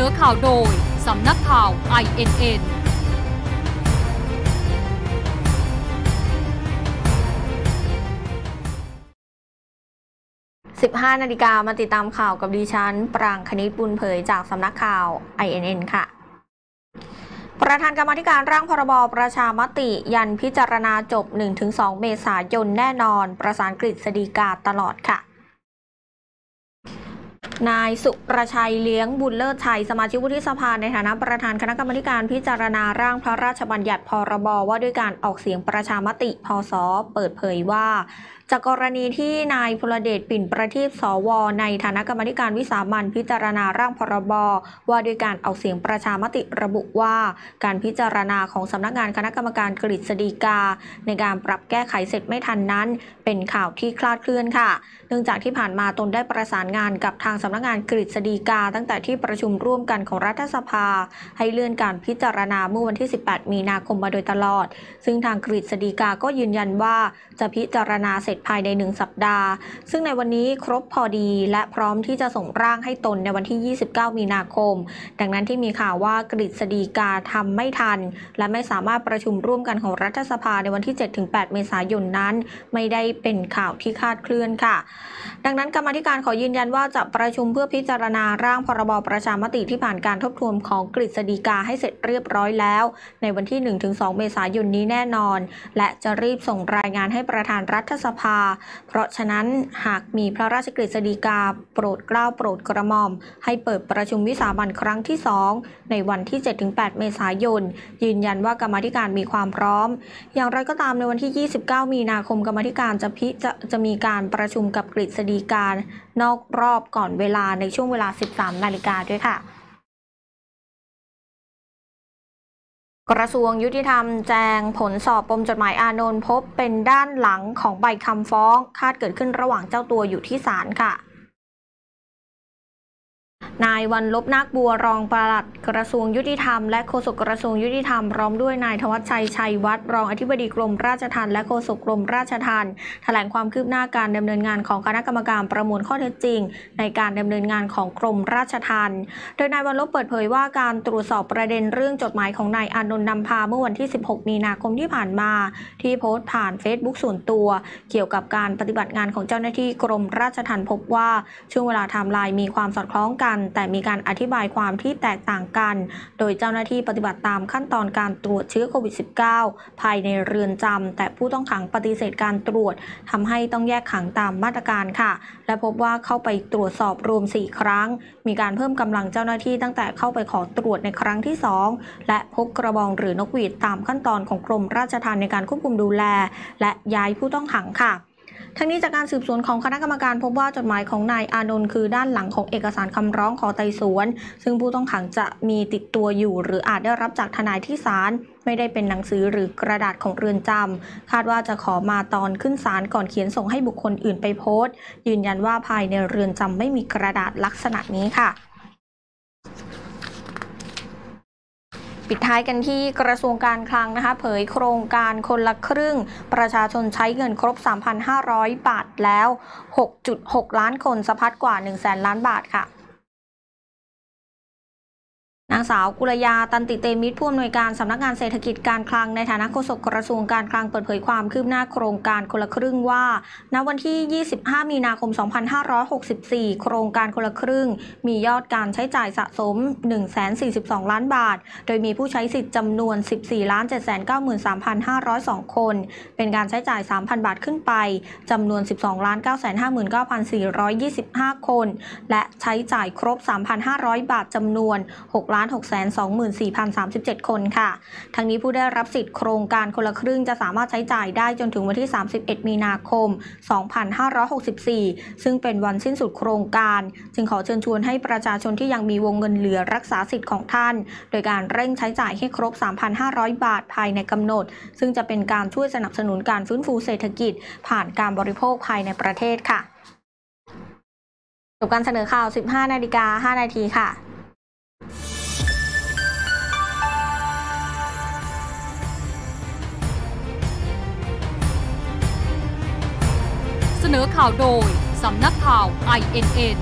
นอข่าวโดย สำนักข่าว INN 15 นาฬิกามาติดตามข่าวกับดิฉัน ปรางคณิตบุญเผยจากสำนักข่าว INN ค่ะ ประธานกรรมธิการร่างพรบประชามติ ยันพิจารณาจบ 1-2 เมษายนแน่นอน ประสานกฤษฎีกาตลอดค่ะ นายสุรชัยเลี้ยงบุญเลิศชัย สมาชิกวุฒิสภาในฐานะประธานคณะกรรมการพิจารณาร่างพระราชบัญญัติพรบว่าด้วยการออกเสียงประชามติพศเปิดเผยว่า จากกรณีที่นายพลเดชปิ่นประทีปสว ในฐานะกรรมการวิสามันพิจารณาร่างพรบว่าด้วยการออกเสียงประชามติระบุว่า การพิจารณาของสำนักงานคณะกรรมการกฤษฎีกา ในการปรับแก้ไขเสร็จไม่ทันนั้น เป็นข่าวที่คลาดเคลื่อนค่ะ เนื่องจากที่ผ่านมาตนได้ประสานงานกับทางสำนักงานกฤษฎีกา ตั้งแต่ที่ประชุมร่วมกันของรัฐสภา ให้เลื่อนการพิจารณาเมื่อวันที่ 18 มีนาคมมาโดยตลอด ซึ่งทางกฤษฎีกาก็ยืนยันว่าจะพิจารณาเสร็จภายในหนึ่งสัปดาห์ ซึ่งในวันนี้ครบพอดีและพร้อมที่จะส่งร่างให้ตนในวันที่ 29 มีนาคม ดังนั้นที่มีข่าวว่ากฤษฎีกาทำไม่ทัน และไม่สามารถประชุมร่วมกันของรัฐสภาในวันที่ 7-8 เมษายนนั้น ไม่ได้เป็นข่าวที่คาดเคลื่อนค่ะ ดังนั้นกรรมธิการขอยืนยันว่าจะประชุมเพื่อพิจารณาร่างพรบประชามติที่ผ่านการทบทวนของกฤษฎีกาให้เสร็จเรียบร้อยแล้ว ในวันที่ 1-2 เมษายนนี้แน่นอน และจะรีบส่งรายงานให้ประธานรัฐสภาเพราะฉะนั้นหากมีพระราชกฤษฎีกา โปรดเกล้าโปรดกระหม่อม ให้เปิดประชุมวิสามันครั้งที่ 2 ในวันที่ 7-8 เมษายน ยืนยันว่ากรรมธิการมีความพร้อม อย่างไรก็ตามในวันที่ 29 มีนาคมกรรมธิการจะพิจะจะมีการประชุมกับกฤษฎีกานอกรอบก่อนเวลาในช่วงเวลา 13 นาฬิกาด้วยค่ะ กระทรวงยุติธรรมแจงผลสอบปมจดหมายอานนท์พบเป็นด้านหลังของใบคำฟ้อง คาดเกิดขึ้นระหว่างเจ้าตัวอยู่ที่ศาลค่ะ นายวันลบนาคบัวรองปลัดกระทรวงยุติธรรมและโฆษกกระทรวงยุติธรรมพร้อมด้วยนายธวัชชัยชัยวัฒน์รองอธิบดีกรมราชทัณฑ์และโฆษกกรมราชทัณฑ์แถลงความคืบหน้าการดำเนินงานของคณะกรรมการประมวลข้อเท็จจริง ในการดำเนินงานของกรมราชทัณฑ์โดยนายวันลบเปิดเผยว่าการตรวจสอบประเด็นเรื่องจดหมายของนายอานนท์นำพาเมื่อวันที่ 16 มีนาคมที่ผ่านมา ที่โพสต์ผ่าน Facebook ส่วนตัว เกี่ยวกับการปฏิบัติงานของเจ้าหน้าที่กรมราชทัณฑ์พบว่าช่วงเวลาไทม์ไลน์มีความสอดคล้องกันแต่มีการอธิบายความที่แตกต่างกัน โดยเจ้าหน้าที่ปฏิบัติตามขั้นตอนการตรวจเชื้อโควิด -19 ภายในเรือนจำแต่ผู้ต้องขังปฏิเสธการตรวจทำให้ต้องแยกขังตามมาตรการค่ะ และพบว่าเข้าไปตรวจสอบรวม 4 ครั้ง มีการเพิ่มกำลังเจ้าหน้าที่ตั้งแต่เข้าไปขอตรวจในครั้งที่ 2 และพบกระบองหรือนกหวีดตามขั้นตอนของกรมราชทัณฑ์ในการควบคุมดูแล และย้ายผู้ต้องขังค่ะ ทั้งนี้จากการสืบสวนของคณะกรรมการพบว่าจดหมายของนายอานนท์คือด้านหลังของเอกสารคำร้องขอไต่สวน ซึ่งผู้ต้องขังจะมีติดตัวอยู่ หรืออาจได้รับจากทนายที่ศาลไม่ได้เป็นหนังสือหรือกระดาษของเรือนจำคาดว่าจะขอมาตอนขึ้นศาลก่อนเขียนส่งให้บุคคลอื่นไปโพสต์ ยืนยันว่าภายในเรือนจำไม่มีกระดาษลักษณะนี้ค่ะ ปิดท้ายกันที่กระทรวงการคลังนะคะเผยโครงการคนละครึ่ง ประชาชนใช้เงินครบ 3,500 บาทแล้ว 6.6 ล้านคนสะพัดกว่า 1 0 0 0 0 0 ล้านบาทค่ะางสาวกุลยาตันติเตมิตรผู้อำนวยการสำนักงานเศรษฐกิจการคลังในฐานะโฆษกกระทรวงการคลังเปิดเผยความคืบหน้าโครงการคนละครึ่งว่า ณ วันที่ 25 มีนาคม 2564 โครงการคนละครึ่ง มียอดการใช้จ่ายสะสม 142 ล้านบาท โดยมีผู้ใช้สิทธิ์จำนวน 14 793,502 คน เป็นการใช้จ่าย 3,000 บาทขึ้นไปจำนวน 12 959,425 คน และใช้จ่ายครบ 3,500 บาทจำนวน6 624,037 คนค่ะ ทั้งนี้ผู้ได้รับสิทธิ์โครงการคนละครึ่งจะสามารถใช้จ่ายได้จนถึงวันที่ 31 มีนาคม 2564 ซึ่งเป็นวันสิ้นสุดโครงการ จึงขอเชิญชวนให้ประชาชนที่ยังมีวงเงินเหลือรักษาสิทธิ์ของท่าน โดยการเร่งใช้จ่ายให้ครบ 3,500 บาทภายในกำหนด ซึ่งจะเป็นการช่วยสนับสนุนการฟื้นฟูเศรษฐกิจ ผ่านการบริโภคภายในประเทศค่ะจบการเสนอข่าว 15 นาฬิกา 5 นาทีค่ะ นอข่าวโดย สำนักข่าว INN